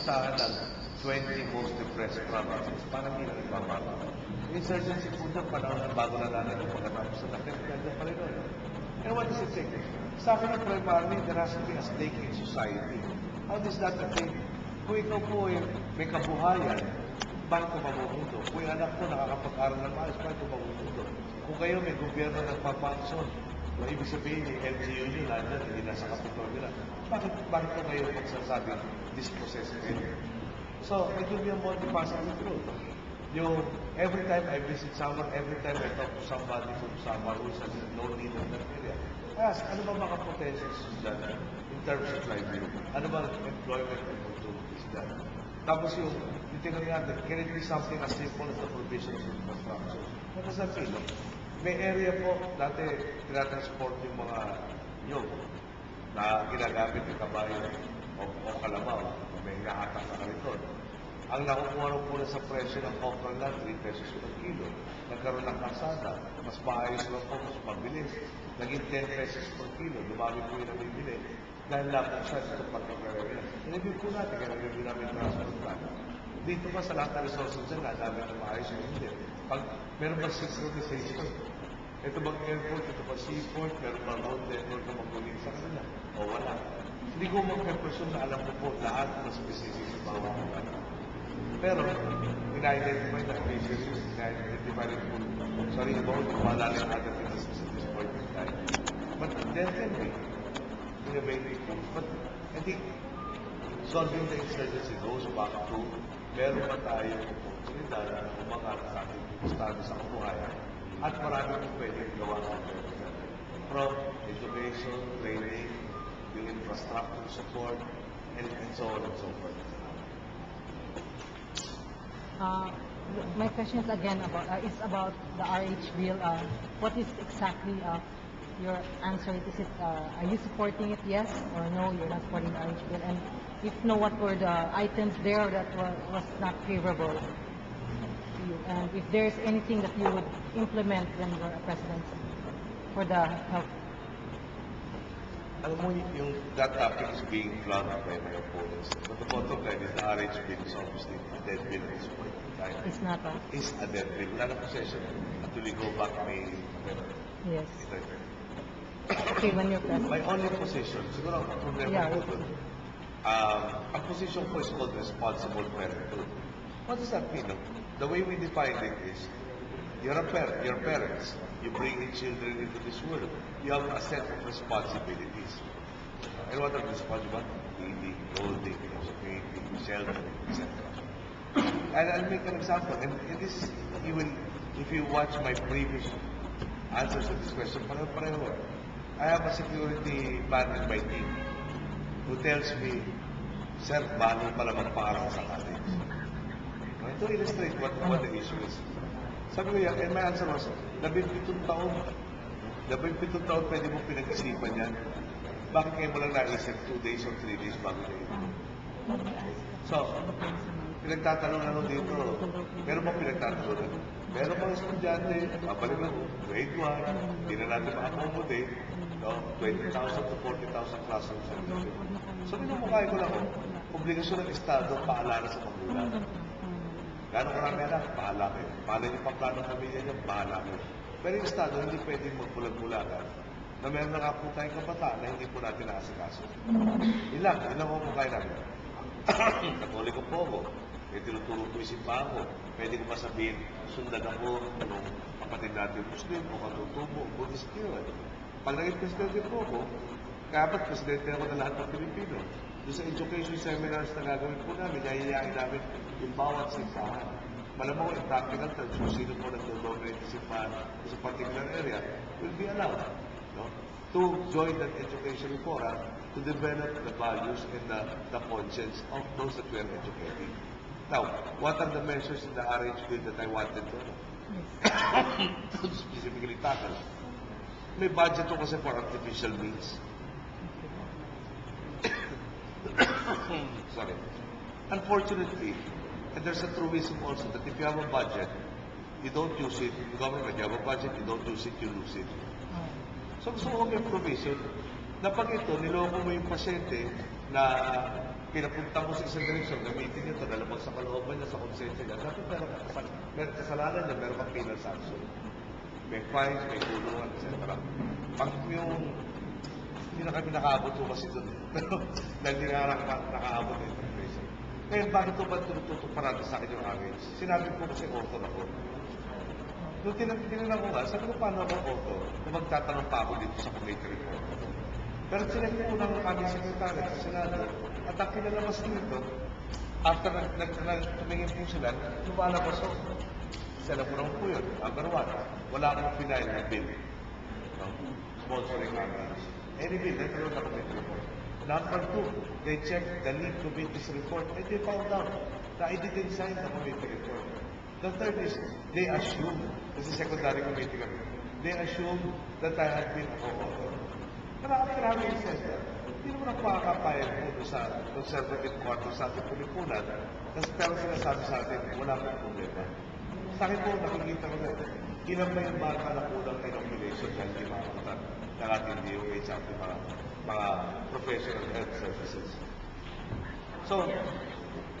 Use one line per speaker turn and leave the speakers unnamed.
sa akin ng 20 most depressed provinces, parang hindi na nagpapalo. Insurgency po dyan, panahon ng bago na natin yung pagkatapos na natin, nandiyan pa rin. And what does it take? Sa akin ang primarily, there has to be a stake in society. How does that attain? Kung ikaw po ay may kabuhayan, bakit ka mabubuto? Kung anak ko nakakapag-aral ng maayos, bakit ka mabubuto? Kung kayo may gobyerno nagpapansyon, o ibig sabihin, yung LGU nyo nandyan, hindi nasa kapitol nila. Bakit, bakit ko kayo magsasabi, dispossess kayo? So, it will be a multifaceted truth. Yung, every time I visit someone, every time I talk to somebody from someone who has no need of that area, I ask, ano ba mga potentials dyan in terms of livelihood? Ano ba employment opportunities dyan? Tapos yung, yung tinanong natin, can it be something as simple as the provision of infrastructure? What does that mean? May area po, dati tinatransport yung mga nyog na ginagamit ng kabayo o, o kalabaw, may nahatak sa kariton. Ang nakukuha rin po na sa presyo ng okra lang, 3 pesos per kilo. Nagkaroon ng kasada, mas maayos lang po, mas mabilis. Naging 10 pesos per kilo, lumami po yung nabibili. Dahil lapang siya sa pagkakarera. Inibig po natin, kaya nabibili namin transport plan. Dito pa sa lahat ng resources dyan, nagamit ng maayos o hindi. Pag meron ba six organization, ito bang airport, ito ba seaport, meron ba road network na magulin sa kanila? O wala. Hindi ko magpe-person na alam ko po lahat ng specific sa bawat lugar. Pero, ina-identify na fisheries, ina-identify rin po, kung maalala yung other things at this point in time. But be innovative things. But I think solving the insurgency goes back to meron pa tayong oportunidad na umangat sa ating estado sa kabuhayan at marami pong pwedeng gawa sa atin. From education, training, yung infrastructure support, and, and so on and so forth.
Uh, my question is again about uh, is about the RH bill. Uh, what is exactly uh, your answer? Is it uh, are you supporting it? Yes or no? You're not supporting the RH bill. And if no, what were the items there that were, was not favorable you? And if there's anything that you would implement when you're a president for the health?
Alam mo, yung that topic is being flagged by my opponents. But the bottom line is the RH bill is obviously a dead bill at this point in time.
It's not a
Is a dead bill. Wala na possession until we go back may
yes. Okay, when you're president.
My only position, siguro ang problema
Yeah,
ko doon, um, ang position ko is called responsible parenthood. What does that mean? The way we define it is, you're a parent, you're parents, you bring in children into this world, you have a set of responsibilities. And what are the responsibilities? Feeding, clothing, educating, shelter, etc. And I'll make an example. And, this is, you if you watch my previous answers to this question. I have a security man in my team who tells me, Sir, bago pala magpaaral sa college. To illustrate what, what the issue is. Sabi ko yan, and my answer was, labing-pitong taon. Labing-pitong taon pwede mo pinag-isipan yan. Bakit kayo mo lang naisip two days or three days bago kayo? So, pinagtatanong ano dito, meron bang pinagtatanong? Meron bang estudyante, babalik lang, grade 1, hindi na natin ma-accommodate, no? 20,000 to 40,000 classrooms. So, minumukhay ko lang, obligasyon ng Estado, paalala sa magulang. Gano'ng karami anak, bahala kayo. Paano niyo pa plano ng pamilya niyo, bahala kayo. Pero yung Estado, hindi pwedeng magbulag-bulagan na meron na nga po tayong kabataan na hindi po natin naasikaso. Ilang, ilang ako po kayo namin. Katoliko po ako. May tinuturo po yung simbahan ko. Pwede ko masabihin, sundan ako ng kapatid natin Muslim o katutubo, Buddhist yun. Pag naging presidente po ako, dapat presidente ako ng lahat ng Pilipino. Doon sa education seminars na gagawin po namin, yayayain namin yung bawat simbahan. Malamang in practical terms, kung sino po nagdodominate ng simbahan sa particular area, will be allowed no, to join that education forum to develop the values and the, the conscience of those that we are educating. Now, what are the measures in the RH bill that I wanted to, to specifically tackle? May budget ko kasi for artificial means. Sorry. Unfortunately, and there's a truism also that if you have a budget, you don't use it. Government, you have a budget, you don't use it, you lose it. So gusto ko may provision na pag ito, niloko mo yung pasyente na pinapunta mo sa isang direksyon, gamitin niya ito, lalabag sa kalooban niya, sa konsensya niya, dapat meron ka meron kasalanan niya, meron kang penal sanction. May fines, may kulungan, etc. Pag yung hindi na kami nakaabot po kasi doon. Pero dahil hindi na naka- nakaabot information. Ngayon, bakit po ba tinututok parati sa akin yung RH? Sinabi ko kasi author ako. Tin- tinanong ko nga, sabi ko paano ako author? Kung magtatanong pa ako dito sa committee report. Pero sinek ko ng aming sekretary sa Senado at ang kinalabas nito, after nag, nag, nag, tumingin po sila, lumalabas ako. Sila po naman po yun. Number one, wala akong final na bill. Sponsoring campaigns. Any bill, nagkaroon na committee report. Number two, they checked the lead committee's report and they found out that I didn't sign the committee report. The third is, they assumed, this is secondary committee kami, they assumed that I had been co-author. Pero after having said that, hindi naman ako makakapayag doon sa conservative o sa ating pulipunan. Kasi pero sinasabi sa atin, wala pong problema. Sa akin po, nakikita ko na ilan ba yung mga kalakulang inoculation dahil di makakutan ng ating DOH at mga, mga professional health services. So,